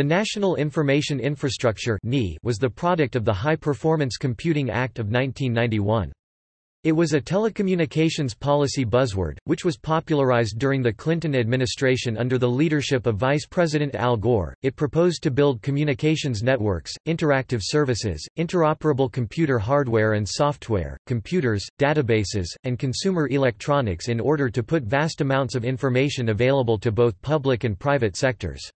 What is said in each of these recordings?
The National Information Infrastructure was the product of the High Performance Computing Act of 1991. It was a telecommunications policy buzzword, which was popularized during the Clinton administration under the leadership of Vice President Al Gore. It proposed to build communications networks, interactive services, interoperable computer hardware and software, computers, databases, and consumer electronics in order to put vast amounts of information available to both public and private sectors.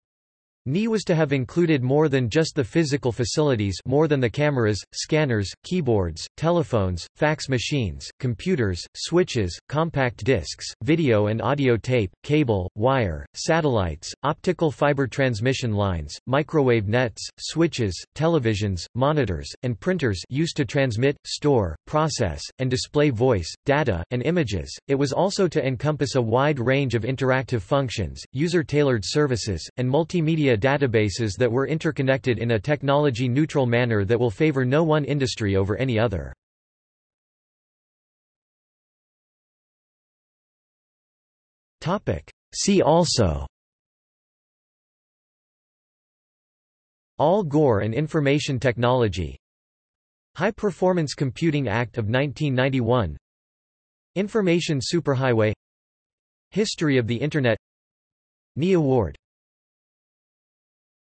NII was to have included more than just the physical facilities more than the cameras, scanners, keyboards, telephones, fax machines, computers, switches, compact discs, video and audio tape, cable, wire, satellites, optical fiber transmission lines, microwave nets, switches, televisions, monitors, and printers used to transmit, store, process, and display voice, data, and images. It was also to encompass a wide range of interactive functions, user-tailored services, and multimedia databases that were interconnected in a technology-neutral manner that will favor no one industry over any other. See also. Al Gore and Information Technology. High Performance Computing Act of 1991 Information Superhighway. History of the Internet. NII Award